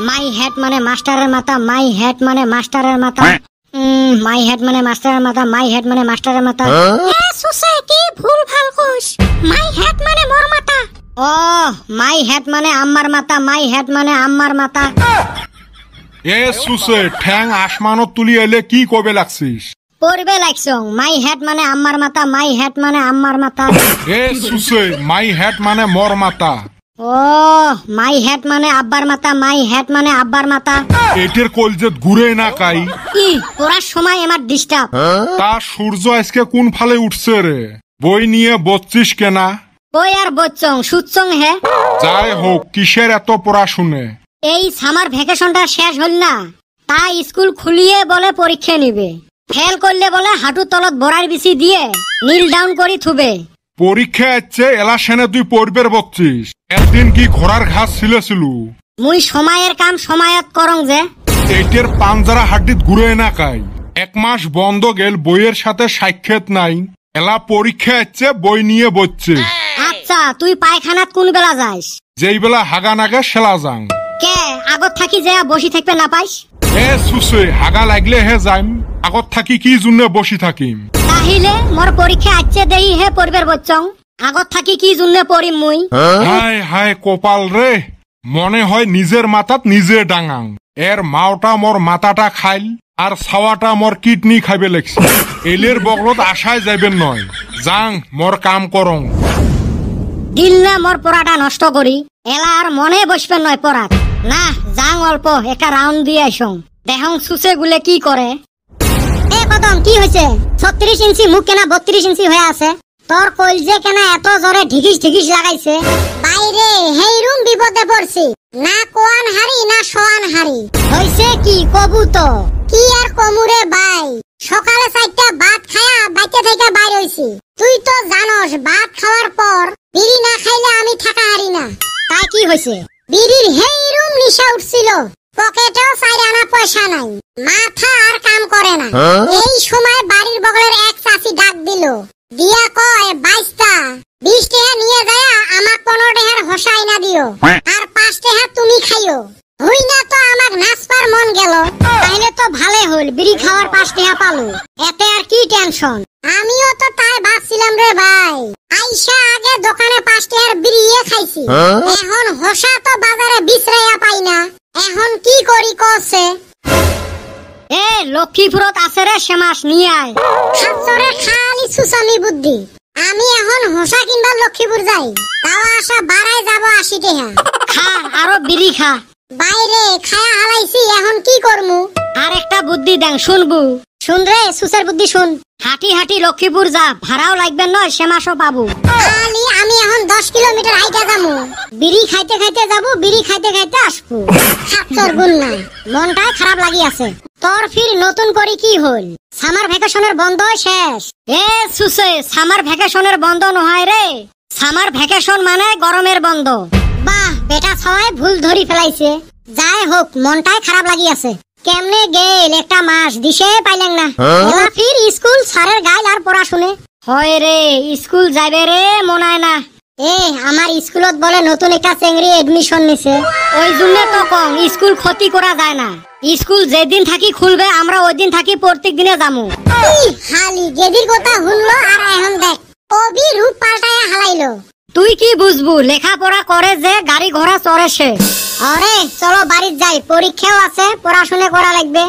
My head মানে মাস্টারের মাথা মাই হেড মানে মাস্টারের মাথা উম, মাই হেড মানে মাস্টারের মাথা মাই হেড মানে মাস্টারের মাথা সুসে কি ভুল ভালো কইস মাই হেড মানে মোর মাথা ও মাই হেড মানে আম্মার মাথা মাই হেড মানে আম্মার মাথা এ সুসে ঠ্যাং আসমানত তুলি এলে কি কবে লাগছিস পড়বে লাগছং মাই হেড মানে আম্মার মাথা মাই হেড মানে আম্মার মাথা এ সুসে মাই হেড মানে মর মাতা ও মাই হেড মানে আব্বার মাথা মাই হেড মানে আব্বার মাথা এটের কলজেত ঘুরে না কাই ই পড়ার সময় আমার ডিস্টার্ব তা সূর্য আজকে কোন ফালে উঠছে রে? বই নিয়ে বচ্ছিস কেনা? বই আর বচ্চং সুচ্চং হে। যাই হোক কিসের এত পড়াশুনে? এই সামার ভ্যাকেশনটা শেষ হল না। তাই স্কুল খুলিয়ে বলে পরীক্ষা নিবে। ফেল করলে বলে হাঁটুর তলত বড়ার বিচি দিয়ে নীল ডাউন করি থুবে। পরীক্ষা আছে এলা সেনে তুই পড়বের বচ্ছিস একদিন কি ঘোড়ার ঘাস ছিলেছিল? মুই সময়ের কাম সময়ত করং যে। এইটের পাঞ্জারা হাড্ডিত ঘুরে না এক মাস বন্ধ গেল বইয়ের সাথে সাক্ষাৎ নাই। এলা পরীক্ষা আছে বই নিয়ে বসছে আচ্ছা তুই পায়খানাত কোন বেলা যাইস? যেই বেলা হাগা নাগে সেলা যাং। কে আগত থাকি যে বসি থাকবে না পাইস? এ সুসে হাগা লাগলে হে যাইম। আগত থাকি কি জন্য বসি থাকিম? তাহিলে মোর পরীক্ষা আছে দেই হে পড়বের বচ্চং। আগত থাকি কি জন্য পড়িম মুই? হায় হায় কপাল রে। মনে হয় নিজের মাথাত নিজে ডাঙাং। এর মাওটা মোর মাথাটা খাইল আর ছাওয়াটা মোর কিডনি খাইবে লাগছে। এলের বগলত আশায় যাইবেন নয়। যাং মোর কাম করং। দিল না মোর পড়াটা নষ্ট করি। এলা আর মনে বসবেন নয় পড়াত। না যাং অল্প একটা রাউন্ড দিয়ে আইসং। দেহং সুসে গুলে কি করে? এ কদম, কি হয়েছে ছত্রিশ ইঞ্চি মুখ কেনা বত্রিশ ইঞ্চি হয়ে আছে। তোর কলজে কেনা এত জোরে ঢিকিস ঢিকিস লাগাইছে। বাইরে হেই রুম বিপদে পড়ছি না কোয়ান হারি না সোয়ান হারি হইছে কি কবু তো? কি আর কমুরে বাই? সকালে চারটা ভাত খায়া বাইতে থেকে বাইর হইছি তুই তো জানস, ভাত খাওয়ার পর বিড়ি না খাইলে আমি থাকা হারি না। তাই কি হয়েছে বিড়ির হেই রুম নিশা উঠছিল। পকেটেও চাই আনা পয়সা নাই। মাথা আর কাম করে না। এই সময় বাড়ির বগলের এক চাষি ডাক দিল। দিয়া কয় বাইশটা বিশ টাকা নিয়ে যায় আমাক পনেরো টাকার হসাই না দিও। আর পাঁচ টাকা তুমি খাইও। হই না তো আমাক নাচবার মন গেল। তাইলে তো ভালে হল বিড়ি খাওয়ার পাঁচ টাকা পালো। এতে আর কি টেনশন? আমিও তো তাই ভাবছিলাম রে ভাই। আইসা আগে দোকানে পাঁচ টাকার বিড়িয়ে খাইছি। এখন হসা তো বাজারে বিছরাইয়া পাই না এখন কি করি কছে এ লক্ষ্মীপুরত আছে রে সেমাস নিয়ে আয়। সাতরে খালি সুসামি বুদ্ধি। আমি এখন হোসা কিনবা লক্ষ্মীপুর যাই। তাও আশা বাড়াই যাব আশি টাকা খা আরও বিড়ি খা। বাইরে খায়া হালাইছি এখন কি করমু? আর একটা বুদ্ধি দেন শুনবু। শুন রে সুসের বুদ্ধি শুন। হাঁটি হাঁটি লক্ষ্মীপুর যা ভাড়াও লাগবে নয় সে মাসও পাবো। খালি আমি এখন দশ কিলোমিটার হাইটা যাব বিড়ি খাইতে খাইতে যাব বিড়ি খাইতে খাইতে আসব। তোর গুণ নাই। মনটাই খারাপ লাগি আছে। তোর ফির নতুন করি কি হল সামার ভ্যাকেশনের বন্ধ শেষ। এ সুসে সামার ভ্যাকেশনের বন্ধ নয় রে। সামার ভ্যাকেশন মানে গরমের বন্ধ। বাহ বেটা সবাই ভুল ধরি ফেলাইছে। যাই হোক মনটাই খারাপ লাগি আছে। কেমনে গেল একটা মাস দিশে পাইলেন না। এলা ফির স্কুল স্যারের গাইল আর পড়াশুনে। হয় রে স্কুল যাবে রে মনায় না। এ আমার স্কুলত বলে নতুন একটা চেংড়ি এডমিশন নিছে। ওই জন্য তো কম স্কুল ক্ষতি করা যায় না। স্কুল যেদিন থাকি খুলবে আমরা ওই দিন থাকি প্রত্যেক দিনে যামু হালি যেদির কথা শুনলো আর এখন দেখ কবি রূপ পাল্টায় হালাইলো। তুই কি বুঝবু লেখাপড়া করে যে গাড়ি ঘোড়া চড়ে সে আরে চলো বাড়ির যাই পরীক্ষাও আছে পড়াশোনা করা লাগবে।